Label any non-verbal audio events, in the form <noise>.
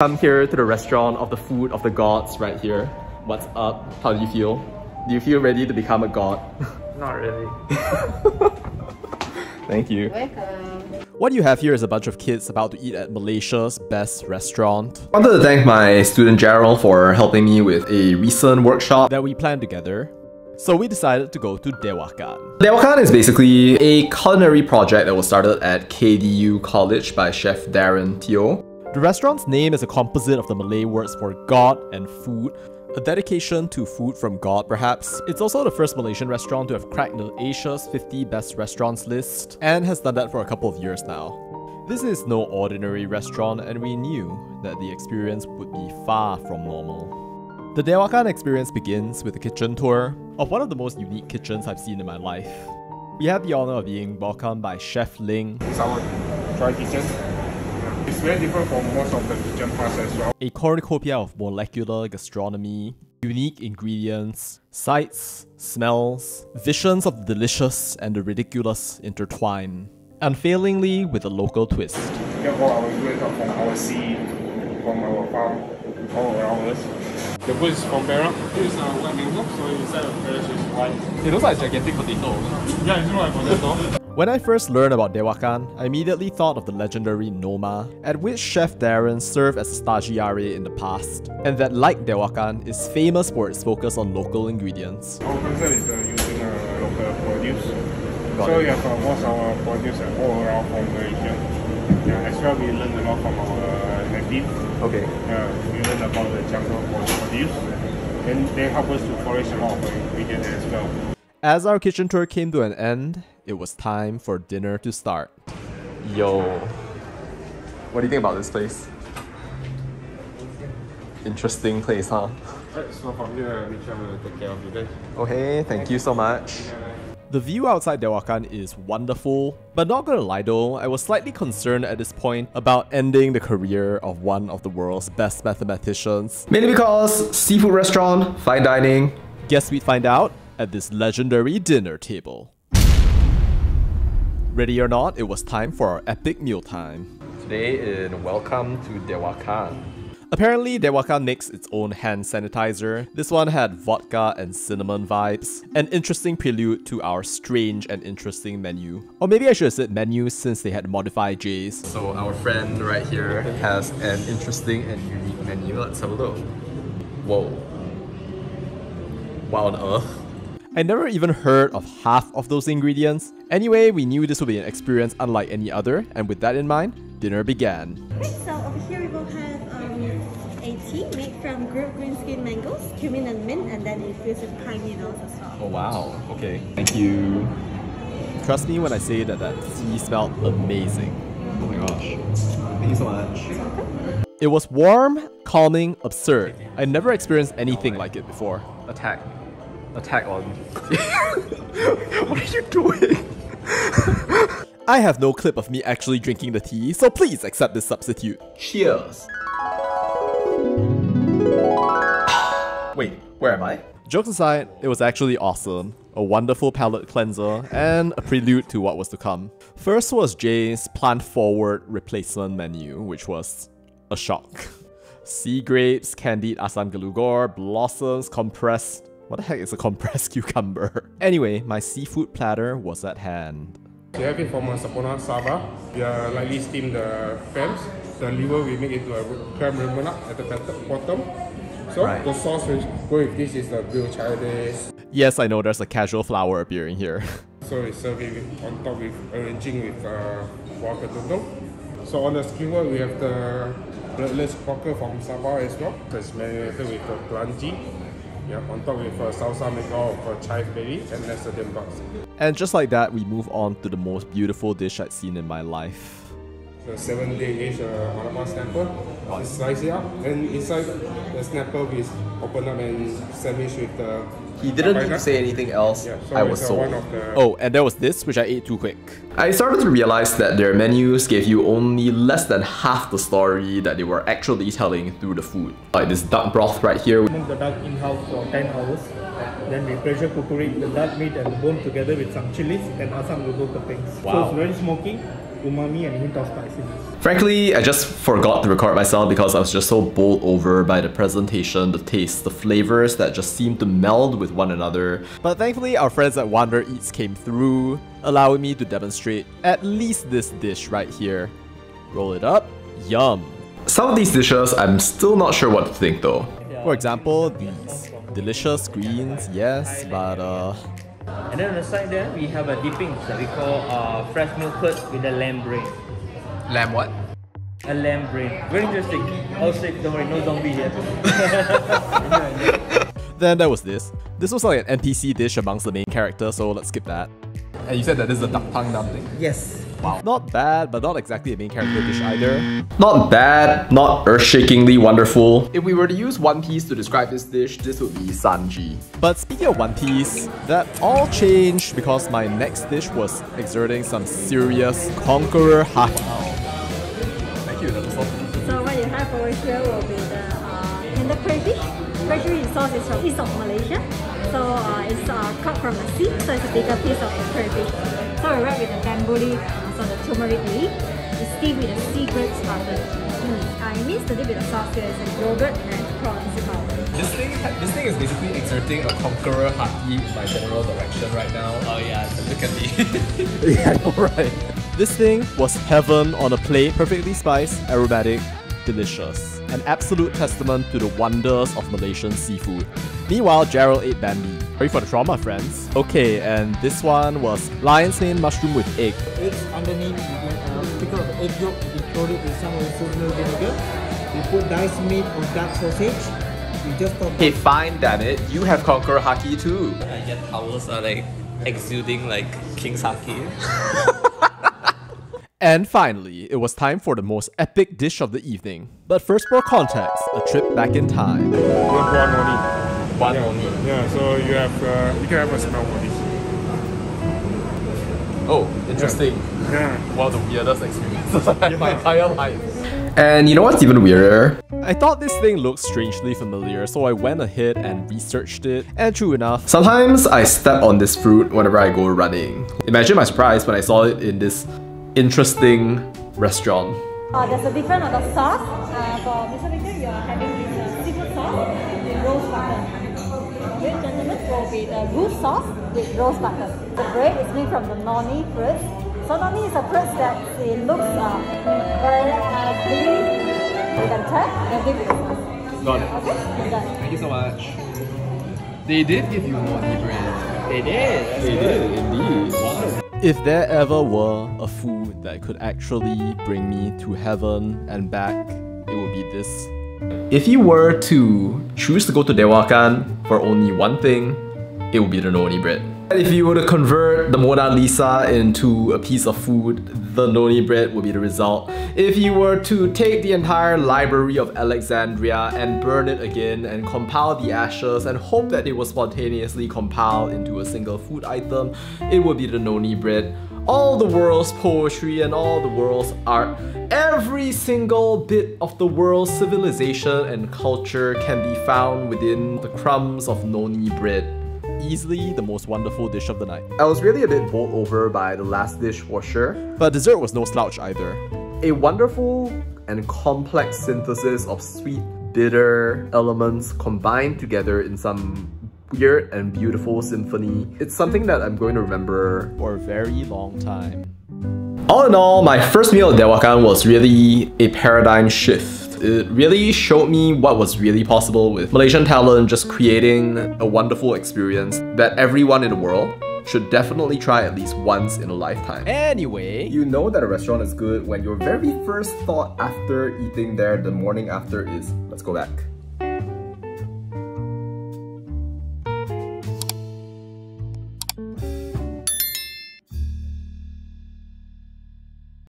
Come here to the restaurant of the food of the gods right here. What's up? How do you feel? Do you feel ready to become a god? <laughs> Not really. <laughs> Thank you. Welcome. What you have here is a bunch of kids about to eat at Malaysia's best restaurant. I wanted to thank my student Jarell for helping me with a recent workshop. That we planned together. So we decided to go to Dewakan. Dewakan is basically a culinary project that was started at KDU College by chef Darren Teoh. The restaurant's name is a composite of the Malay words for God and food, a dedication to food from God, perhaps. It's also the first Malaysian restaurant to have cracked the Asia's 50 best restaurants list, and has done that for a couple of years now. This is no ordinary restaurant, and we knew that the experience would be far from normal. The Dewakan experience begins with a kitchen tour of one of the most unique kitchens I've seen in my life. We had the honor of being welcomed by Chef Leng, our dry kitchen. It's very different from most of the kitchen parts as well. a cornucopia of molecular gastronomy, unique ingredients, sights, smells, visions of the delicious and the ridiculous intertwine, unfailingly with a local twist. Get all our ingredients are from our sea, from our farm, all around us. The wood is from Perak. This is uh, white mango, so inside of Perak is white. It looks like gigantic potato. Yeah, it's not like potato. When I first learned about Dewakan, I immediately thought of the legendary Noma, at which Chef Darren served as a stagiaire in the past, and that like Dewakan is famous for its focus on local ingredients. Our concept is uh, using uh, local produce. Got so it. we have uh, most of our produce are all around from Malaysia. Yeah, as well we learn a lot from our native. Okay. Uh, we learn about the jungle produce. And they help us to flourish a lot of ingredients as well. As our kitchen tour came to an end, it was time for dinner to start. Yo. What do you think about this place? Interesting place, huh? Right, so from here, Mitchell will take care of you guys. Okay, thank you so much. The view outside Dewakan is wonderful, but not gonna lie though, I was slightly concerned at this point about ending the career of one of the world's best mathematicians. Mainly because seafood restaurant, fine dining. Guess we'd find out at this legendary dinner table. Ready or not, it was time for our epic mealtime. Today in Welcome to Dewakan. Apparently, Dewakan makes its own hand sanitizer. This one had vodka and cinnamon vibes. An interesting prelude to our strange and interesting menu. Or maybe I should have said menu since they had modified J's. So our friend right here has an interesting and unique menu. Let's have a look. Whoa. What on earth? I never even heard of half of those ingredients. Anyway, we knew this would be an experience unlike any other, and with that in mind, dinner began. Right, so over here we will have um, a tea made from grilled green skin mangoes, cumin and mint, and then infused with pine needles as well. Oh wow, okay. Thank you. Trust me when I say that that tea smelled amazing. Oh my gosh. Thank you so much. It was warm, calming, absurd. I never experienced anything like it before. Attack. Attack on. <laughs> what are you doing? <laughs> I have no clip of me actually drinking the tea, so please accept this substitute. Cheers. Wait, where am I? Jokes aside, it was actually awesome. A wonderful palate cleanser and a prelude to what was to come. First was Jay's plant forward replacement menu, which was a shock. <laughs> Sea grapes, candied asam galugor, blossoms, compressed. What the heck is a compressed <laughs> cucumber? Anyway, my seafood platter was at hand. We have it from uh, Semporna Sabah. We are lightly steam the clams. The liver we make into a clam remoulade at the bottom. So Right. the sauce which go with this is the grilled Chinese. Yes, I know there's a casual flower appearing here. <laughs> So we serve it on top with arranging with uh, ketutung. So on the skewer we have the bloodless crocker from Sabah as well. It's marinated with the planji. Yeah, on top with uh, salsa of uh, chive berry and lesser bugs. And just like that, we move on to the most beautiful dish I'd seen in my life. The seven day aged uh, Malabar snapper. Slice it up and inside the snapper is open up and sandwich with the He didn't say anything else. Yeah, so I was uh, sold. one of the Oh, and there was this, which I ate too quick. I started to realize that their menus gave you only less than half the story that they were actually telling through the food. Like this duck broth right here. cook the duck in-house for 10 hours. Then we pressure cook it, the duck meat and the bone together with some chilies and add some local toppings. So it's very smoky, umami and hint of spiciness. Frankly, I just forgot to record myself because I was just so bowled over by the presentation, the taste, the flavors that just seemed to meld with one another. But thankfully, our friends at Wander Eats came through, allowing me to demonstrate at least this dish right here. Roll it up. Yum. Some of these dishes, I'm still not sure what to think though. For example, these delicious greens, yes, but uh, And then on the side there, we have a dipping that we call uh, fresh milk curd with a lamb brain. Lamb what? A lamb brain. Very interesting. All safe, don't worry, no zombie here. <laughs> then there was this. This was like an NPC dish amongst the main characters, so let's skip that. And you said that this is a duck tongue dumpling? Yes. Not bad, but not exactly a main character dish either. Not bad, not earth-shakingly wonderful. If we were to use One Piece to describe this dish, this would be Sanji. But speaking of One Piece, that all changed because my next dish was exerting some serious conqueror haki. Thank you, that was awesome. So what you have over here will be the uh, tender crayfish. Crayfish sauce is from east of Malaysia. So uh, it's uh, caught from the sea, so it's a bigger piece of the crayfish. So we wrap with the bamboo leaf, so the turmeric leaf. We steam with the sea grapes butter. Mm. Uh, it means to dip with the sauce here is a yogurt and prawns powder. This thing, this thing is basically exerting a conqueror haki in my general direction right now. Oh yeah, look at me. <laughs> yeah, I know, right? This thing was heaven on a plate, perfectly spiced, aromatic, delicious. An absolute testament to the wonders of Malaysian seafood. Meanwhile, Jarell ate Bambi. Ready for the trauma, friends? Okay, and this one was lion's mane mushroom with egg. Eggs underneath, we can uh, pick out the egg yolk, we coat it with some of the sweetener vinegar. We put diced meat or duck sausage. We just top Hey, fine, damn it. You have conquered haki too. I get towels are like exuding like King's Haki. <laughs> And finally, it was time for the most epic dish of the evening. But first, for context, a trip back in time. one only. One only. Yeah, so you have uh, you can have a smell for this. Oh, interesting. Yeah. One of the weirdest experiences I've my <laughs> entire life. And you know what's even weirder? I thought this thing looked strangely familiar, so I went ahead and researched it, and true enough, Sometimes I step on this fruit whenever I go running. Imagine my surprise when I saw it in this interesting restaurant. Uh, there's a difference of the sauce. Uh, for Mr. Victor, you are having this uh, seafood sauce with rose butter. This gentleman will be the goose sauce with rose butter. The bread is made from the noni fruit. So noni is a fruit that it looks uh, very uh, creamy. You can try and dip with the sauce. Got it. Okay, done. Thank you so much. They did give you noni bread. They did. They did, indeed. If there ever were a food that could actually bring me to heaven and back, it would be this. If you were to choose to go to Dewakan for only one thing, it would be the noni bread. If you were to convert the Mona Lisa into a piece of food, the noni bread would be the result. If you were to take the entire library of Alexandria and burn it again and compile the ashes and hope that it will spontaneously compile into a single food item, it would be the noni bread all the world's poetry and all the world's art, every single bit of the world's civilization and culture can be found within the crumbs of noni bread. Easily the most wonderful dish of the night. I was really a bit bowled over by the last dish for sure. But dessert was no slouch either. A wonderful and complex synthesis of sweet, bitter elements combined together in some weird and beautiful symphony. It's something that I'm going to remember For a very long time. All in all, my first meal at Dewakan was really a paradigm shift. It really showed me what was really possible with Malaysian talent just creating a wonderful experience that everyone in the world should definitely try at least once in a lifetime. Anyway, You know that a restaurant is good when your very first thought after eating there the morning after is, let's go back.